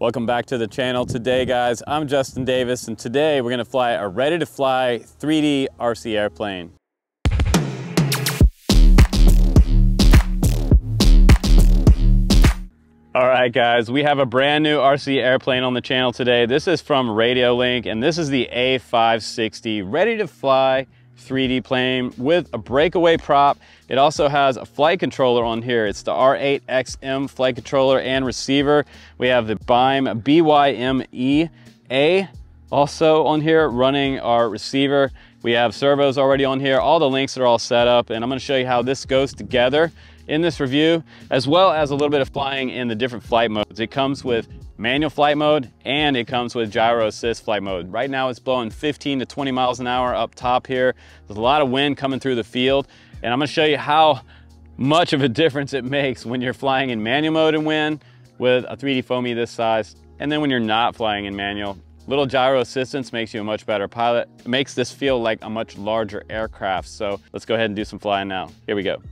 Welcome back to the channel. Today, guys, I'm Justin Davis, and today we're gonna fly a ready-to-fly 3D RC airplane. All right, guys, we have a brand new RC airplane on the channel today. This is from Radiolink, and this is the A560, ready to fly 3D plane with a breakaway prop. It also has a flight controller on here. It's the R8XM flight controller and receiver. We have the BIME BYME-A also on here running our receiver. We have servos already on here. All the links are all set up and I'm gonna show you how this goes together in this review, as well as a little bit of flying in the different flight modes. It comes with manual flight mode, and it comes with gyro assist flight mode. Right now it's blowing 15 to 20 miles an hour up top here. There's a lot of wind coming through the field, and I'm gonna show you how much of a difference it makes when you're flying in manual mode and wind with a 3D foamy this size, and then when you're not flying in manual. Little gyro assistance makes you a much better pilot. It makes this feel like a much larger aircraft. So let's go ahead and do some flying now. Here we go.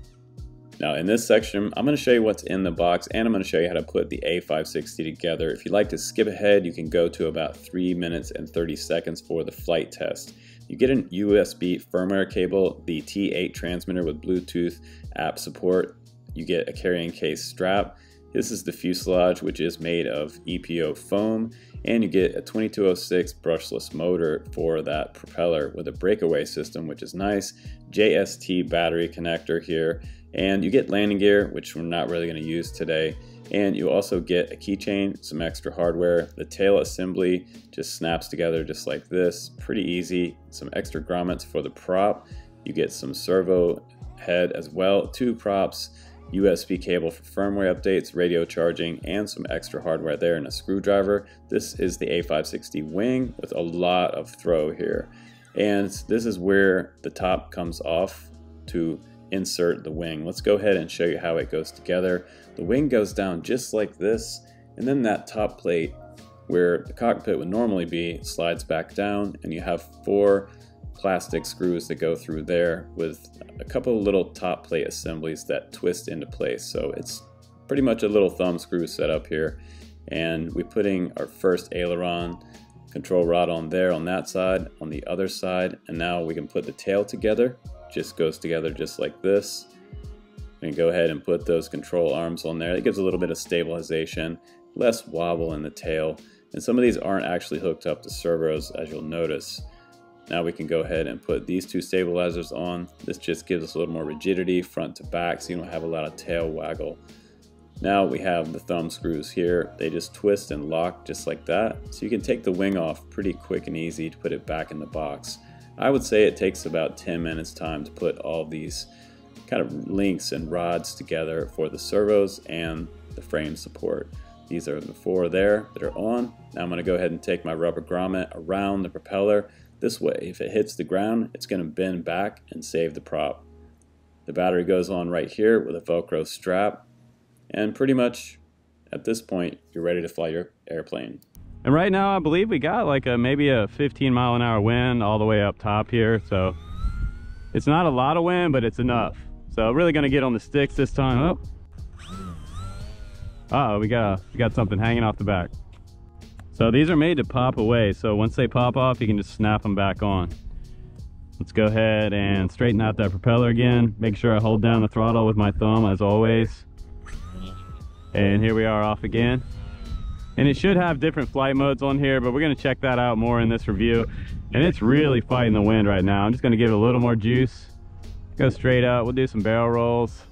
Now in this section, I'm going to show you what's in the box and I'm going to show you how to put the A560 together. If you'd like to skip ahead, you can go to about 3 minutes and 30 seconds for the flight test. You get an USB firmware cable, the T8 transmitter with Bluetooth app support. You get a carrying case strap. This is the fuselage, which is made of EPO foam, and you get a 2206 brushless motor for that propeller with a breakaway system, which is nice. JST battery connector here, and you get landing gear, which we're not really going to use today. And you also get a keychain, some extra hardware. The tail assembly just snaps together just like this. Pretty easy. Some extra grommets for the prop. You get some servo head as well, two props, USB cable for firmware updates, radio charging, and some extra hardware there and a screwdriver. This is the A560 wing with a lot of throw here. And this is where the top comes off to insert the wing. Let's go ahead and show you how it goes together. The wing goes down just like this, and then that top plate where the cockpit would normally be slides back down, and you have four plastic screws that go through there with a couple little top plate assemblies that twist into place. So it's pretty much a little thumb screw setup here. And we're putting our first aileron control rod on there on that side, on the other side, and now we can put the tail together just goes together just like this. And go ahead and put those control arms on there. It gives a little bit of stabilization, less wobble in the tail. And some of these aren't actually hooked up to servos as you'll notice. Now we can go ahead and put these two stabilizers on. This just gives us a little more rigidity front to back so you don't have a lot of tail waggle. Now we have the thumb screws here. They just twist and lock just like that. So you can take the wing off pretty quick and easy to put it back in the box. I would say it takes about 10 minutes time to put all these kind of links and rods together for the servos and the frame support. These are the four there that are on. Now I'm going to go ahead and take my rubber grommet around the propeller. This way, if it hits the ground, it's going to bend back and save the prop. The battery goes on right here with a Velcro strap. And pretty much at this point, you're ready to fly your airplane. And right now, I believe we got like a maybe a 15 mile an hour wind all the way up top here. So it's not a lot of wind, but it's enough. So really gonna get on the sticks this time. Oh, uh oh, we got we got something hanging off the back. So these are made to pop away. So once they pop off, you can just snap them back on. Let's go ahead and straighten out that propeller again. Make sure I hold down the throttle with my thumb as always. And here we are off again and it should have different flight modes on here but we're going to check that out more in this review. And it's really fighting the wind right now. I'm just going to give it a little more juice. Go straight out. We'll do some barrel rolls.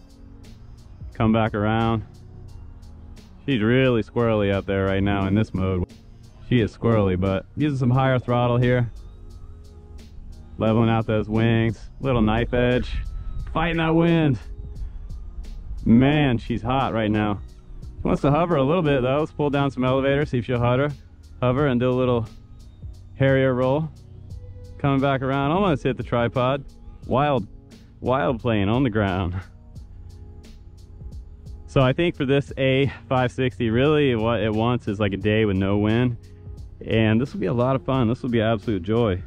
Come back around. She's really squirrely out there right now in this mode. She is squirrely but using some higher throttle here. Leveling out those wings. Little knife edge. Fighting that wind. Man she's hot right now wants to hover a little bit though. Let's pull down some elevator, see if she'll hover, hover and do a little Harrier roll. Coming back around, almost hit the tripod. Wild, wild plane on the ground. So I think for this A560, really what it wants is like a day with no wind. And this will be a lot of fun. This will be absolute joy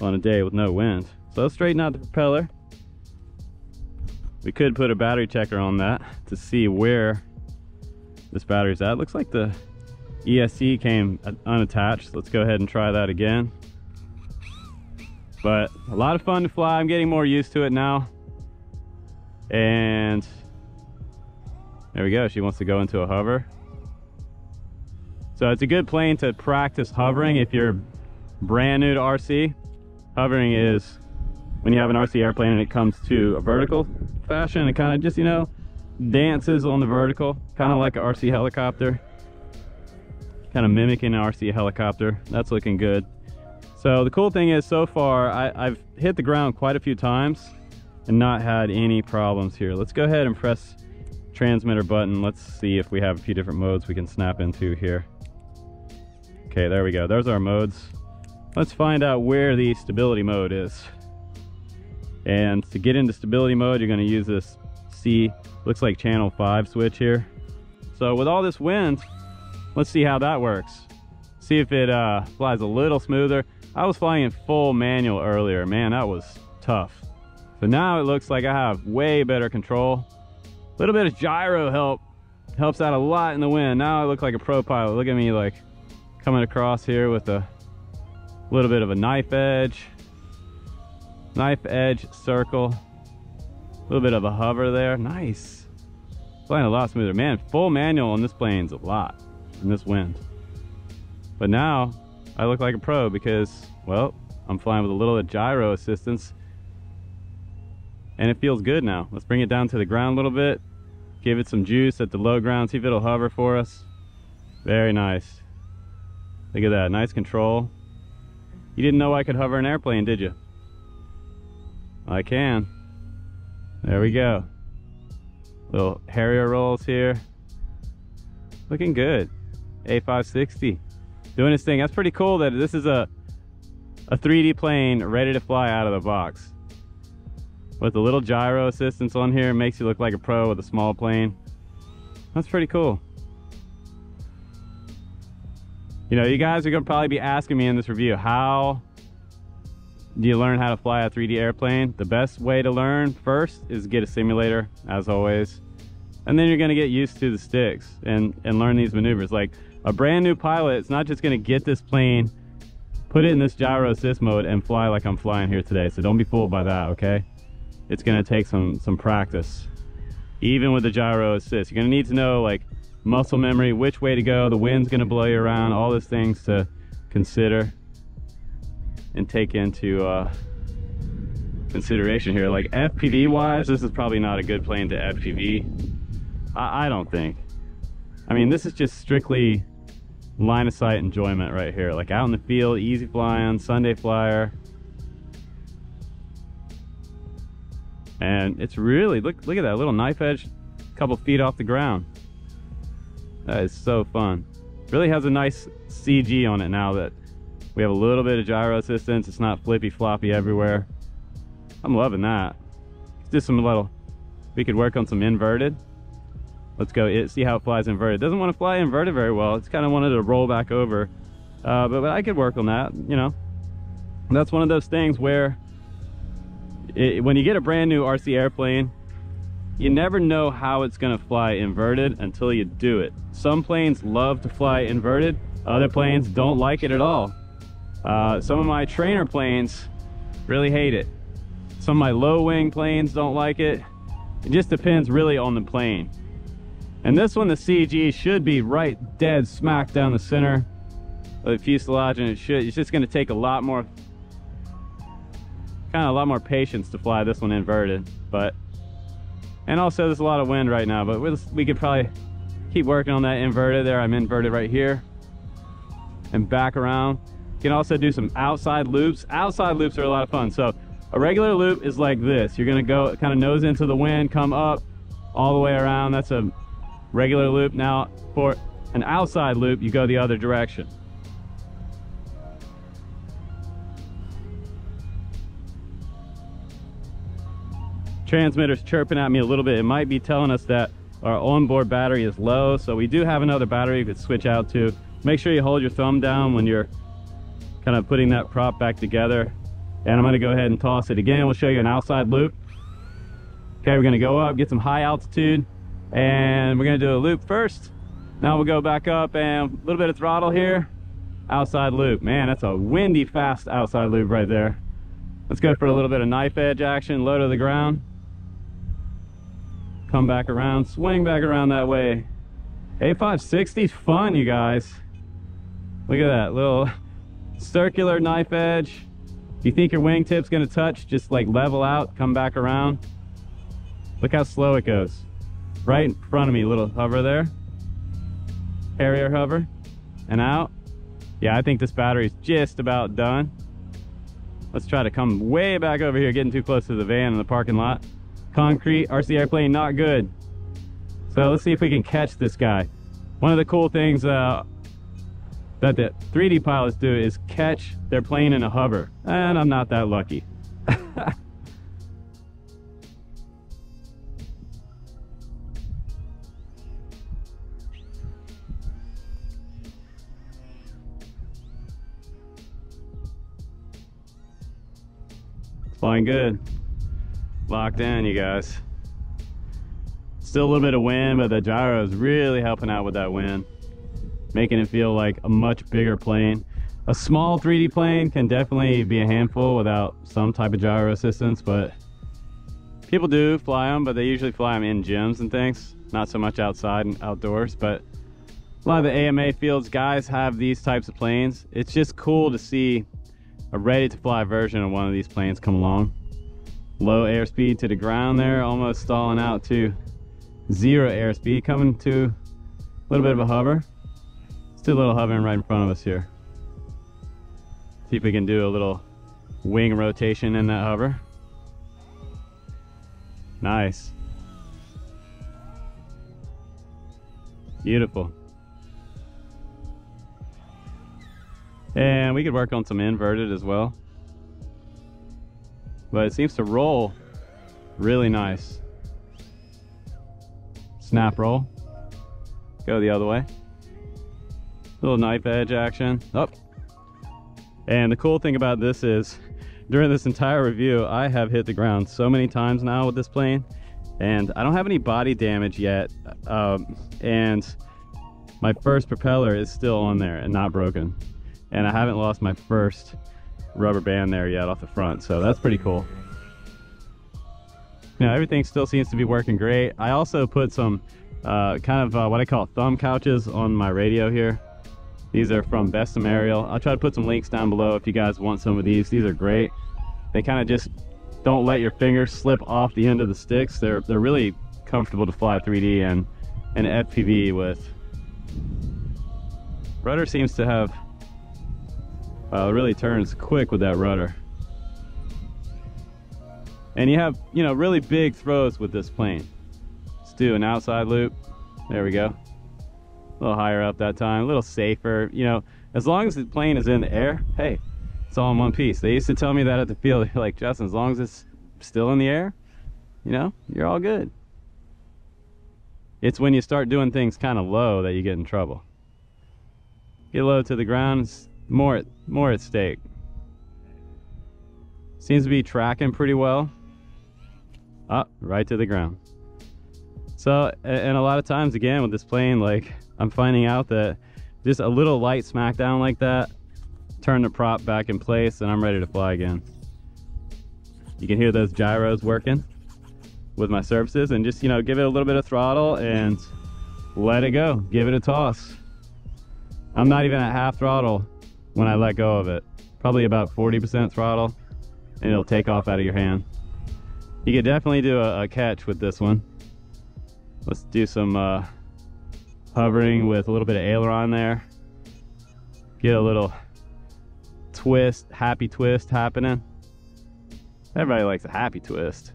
on a day with no wind. So let's straighten out the propeller. We could put a battery checker on that to see where this battery's at. Looks like the ESC came unattached. Let's go ahead and try that again. But a lot of fun to fly. I'm getting more used to it now. And there we go. She wants to go into a hover. So it's a good plane to practice hovering if you're brand new to RC. Hovering is when you have an RC airplane and it comes to a vertical fashion, it kind of just, you know, dances on the vertical, kind of like an RC helicopter. Kind of mimicking an RC helicopter. That's looking good. So the cool thing is so far, I, I've hit the ground quite a few times and not had any problems here. Let's go ahead and press transmitter button. Let's see if we have a few different modes we can snap into here. Okay, there we go. There's our modes. Let's find out where the stability mode is. And to get into stability mode, you're gonna use this C, looks like channel five switch here. So with all this wind, let's see how that works. See if it uh, flies a little smoother. I was flying in full manual earlier. Man, that was tough. So now it looks like I have way better control. A little bit of gyro help helps out a lot in the wind. Now I look like a pro pilot. Look at me like coming across here with a little bit of a knife edge knife edge circle a little bit of a hover there. Nice. Flying a lot smoother man full manual on this plane's a lot. In this wind. But now I look like a pro because well I'm flying with a little gyro assistance. And it feels good now. Let's bring it down to the ground a little bit. Give it some juice at the low ground. See if it'll hover for us. Very nice. Look at that, nice control. You didn't know I could hover an airplane, did you? I can. There we go. Little Harrier rolls here. Looking good. A560. Doing its thing. That's pretty cool that this is a, a 3D plane ready to fly out of the box. With a little gyro assistance on here, makes you look like a pro with a small plane. That's pretty cool. You know, you guys are gonna probably be asking me in this review, how you learn how to fly a 3D airplane? The best way to learn first is get a simulator, as always. And then you're gonna get used to the sticks and, and learn these maneuvers. Like a brand new pilot, it's not just gonna get this plane, put it in this gyro assist mode and fly like I'm flying here today. So don't be fooled by that, okay? It's gonna take some, some practice. Even with the gyro assist, you're gonna need to know like muscle memory, which way to go, the wind's gonna blow you around, all those things to consider and take into uh, consideration here. Like FPV wise, this is probably not a good plane to FPV. I, I don't think. I mean, this is just strictly line of sight enjoyment right here. Like out in the field, easy flying, Sunday flyer. And it's really, look, look at that little knife edge, a couple feet off the ground. That is so fun. Really has a nice CG on it now that we have a little bit of gyro assistance. It's not flippy floppy everywhere. I'm loving that. Let's do some little, we could work on some inverted. Let's go it, see how it flies inverted. It doesn't want to fly inverted very well. It's kind of wanted to roll back over. Uh, but, but I could work on that, you know. That's one of those things where it, when you get a brand new RC airplane, you never know how it's gonna fly inverted until you do it. Some planes love to fly inverted, other planes don't like it at all. Uh, some of my trainer planes really hate it. Some of my low wing planes don't like it. It just depends really on the plane. And this one, the CG, should be right dead smack down the center of the fuselage and it should, it's just gonna take a lot more, kind of a lot more patience to fly this one inverted. But and also there's a lot of wind right now, but we could probably keep working on that inverted there. I'm inverted right here and back around. Can also do some outside loops. Outside loops are a lot of fun. So a regular loop is like this. You're gonna go kind of nose into the wind, come up all the way around. That's a regular loop. Now for an outside loop, you go the other direction. transmitter's chirping at me a little bit. It might be telling us that our onboard battery is low. So we do have another battery you could switch out to. Make sure you hold your thumb down when you're kind of putting that prop back together. And I'm gonna go ahead and toss it again. We'll show you an outside loop. Okay, we're gonna go up, get some high altitude, and we're gonna do a loop first. Now we'll go back up and a little bit of throttle here. Outside loop. Man, that's a windy, fast outside loop right there. Let's go for a little bit of knife edge action, low to the ground. Come back around, swing back around that way. A560 is fun, you guys. Look at that little circular knife edge. You think your wingtip's gonna touch, just like level out, come back around. Look how slow it goes. Right in front of me, little hover there. Harrier hover and out. Yeah, I think this battery's just about done. Let's try to come way back over here, getting too close to the van in the parking lot. Concrete, RC airplane, not good. So let's see if we can catch this guy. One of the cool things uh, that the 3D pilots do is catch their plane in a hover. And I'm not that lucky. Flying good. Locked in, you guys. Still a little bit of wind, but the gyro is really helping out with that wind. Making it feel like a much bigger plane. A small 3D plane can definitely be a handful without some type of gyro assistance, but people do fly them, but they usually fly them in gyms and things. Not so much outside and outdoors, but a lot of the AMA fields guys have these types of planes. It's just cool to see a ready to fly version of one of these planes come along. Low airspeed to the ground there, almost stalling out to zero airspeed, coming to a little bit of a hover. Still a little hovering right in front of us here. See if we can do a little wing rotation in that hover. Nice. Beautiful. And we could work on some inverted as well. But it seems to roll really nice. Snap roll. Go the other way. Little knife edge action. Up. And the cool thing about this is during this entire review, I have hit the ground so many times now with this plane and I don't have any body damage yet. Um, and my first propeller is still on there and not broken and I haven't lost my first rubber band there yet off the front so that's pretty cool now everything still seems to be working great I also put some uh, kind of uh, what I call thumb couches on my radio here these are from Bestem Aerial I'll try to put some links down below if you guys want some of these these are great they kind of just don't let your fingers slip off the end of the sticks they're they're really comfortable to fly 3D and and FPV with rudder seems to have uh, really turns quick with that rudder. And you have, you know, really big throws with this plane. Let's do an outside loop. There we go. A little higher up that time, a little safer. You know, as long as the plane is in the air, hey, it's all in one piece. They used to tell me that at the field. Like, Justin, as long as it's still in the air, you know, you're all good. It's when you start doing things kind of low that you get in trouble. Get low to the ground, it's more more at stake seems to be tracking pretty well up right to the ground so and a lot of times again with this plane like i'm finding out that just a little light smackdown like that turn the prop back in place and i'm ready to fly again you can hear those gyros working with my surfaces and just you know give it a little bit of throttle and let it go give it a toss i'm not even at half throttle when I let go of it. Probably about 40% throttle and it'll take off out of your hand. You could definitely do a, a catch with this one. Let's do some uh, hovering with a little bit of aileron there. Get a little twist, happy twist happening. Everybody likes a happy twist.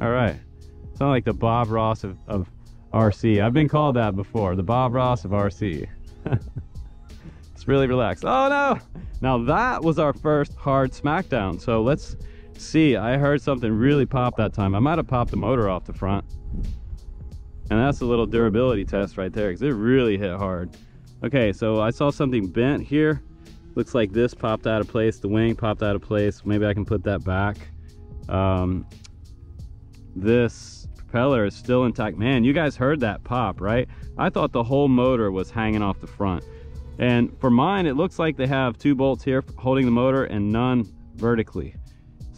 All right. Sound like the Bob Ross of, of RC. I've been called that before, the Bob Ross of RC. It's really relaxed. Oh no! Now that was our first hard smackdown. So let's see. I heard something really pop that time. I might have popped the motor off the front. And that's a little durability test right there because it really hit hard. Okay, so I saw something bent here. Looks like this popped out of place. The wing popped out of place. Maybe I can put that back. Um, this propeller is still intact. Man, you guys heard that pop, right? I thought the whole motor was hanging off the front. And for mine, it looks like they have two bolts here holding the motor and none vertically.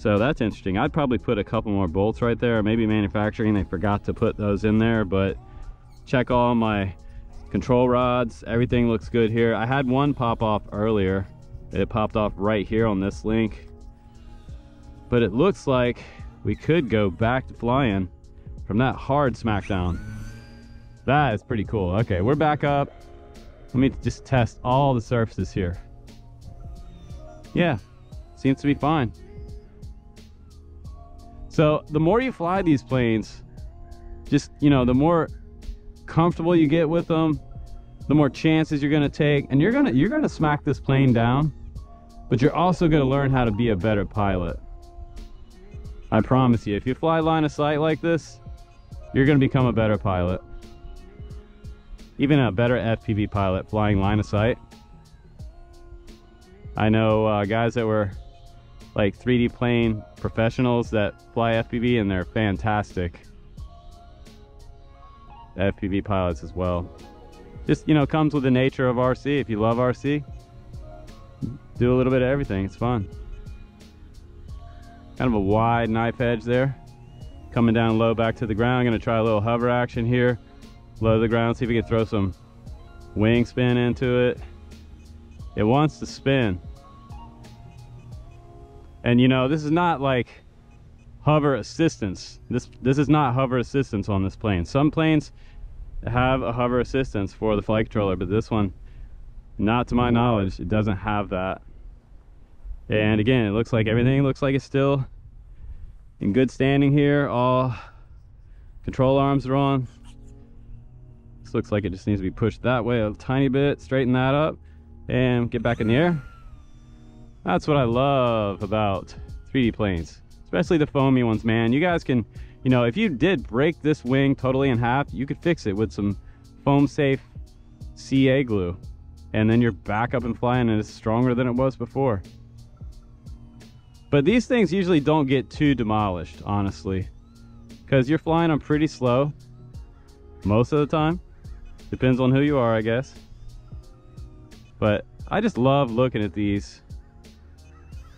So that's interesting. I'd probably put a couple more bolts right there. Maybe manufacturing, they forgot to put those in there, but check all my control rods. Everything looks good here. I had one pop off earlier. It popped off right here on this link. But it looks like we could go back to flying from that hard smackdown. That is pretty cool. Okay, we're back up. Let me just test all the surfaces here. Yeah, seems to be fine. So the more you fly these planes, just, you know, the more comfortable you get with them, the more chances you're gonna take. And you're gonna, you're gonna smack this plane down, but you're also gonna learn how to be a better pilot. I promise you, if you fly line of sight like this, you're gonna become a better pilot. Even a better FPV pilot flying line of sight. I know uh, guys that were like 3D plane professionals that fly FPV and they're fantastic. FPV pilots as well. Just, you know, comes with the nature of RC. If you love RC, do a little bit of everything. It's fun. Kind of a wide knife edge there. Coming down low back to the ground. Gonna try a little hover action here. Low to the ground, see if we can throw some wing spin into it. It wants to spin. And you know, this is not like hover assistance. This this is not hover assistance on this plane. Some planes have a hover assistance for the flight controller, but this one, not to my knowledge, it doesn't have that. And again, it looks like everything looks like it's still in good standing here. All control arms are on. This looks like it just needs to be pushed that way a tiny bit, straighten that up, and get back in the air. That's what I love about 3D planes, especially the foamy ones, man. You guys can, you know, if you did break this wing totally in half, you could fix it with some foam safe CA glue. And then you're back up and flying and it's stronger than it was before. But these things usually don't get too demolished, honestly. Because you're flying them pretty slow most of the time. Depends on who you are, I guess. But I just love looking at these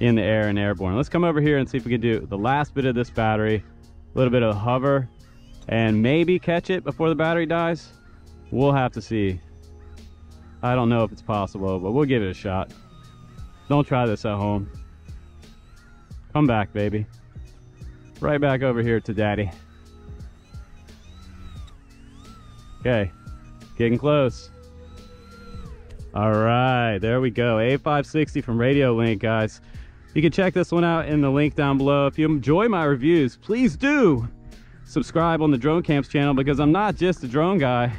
in the air and airborne. Let's come over here and see if we can do the last bit of this battery, a little bit of hover, and maybe catch it before the battery dies. We'll have to see. I don't know if it's possible, but we'll give it a shot. Don't try this at home. Come back, baby. Right back over here to daddy. Okay, getting close. All right, there we go. A560 from Radiolink, guys. You can check this one out in the link down below. If you enjoy my reviews, please do subscribe on the Drone Camps channel because I'm not just a drone guy.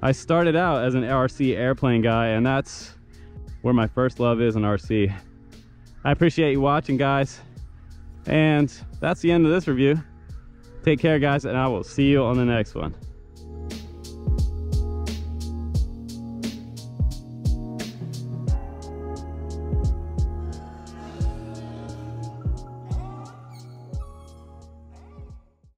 I started out as an RC airplane guy and that's where my first love is in RC. I appreciate you watching, guys. And that's the end of this review. Take care, guys, and I will see you on the next one.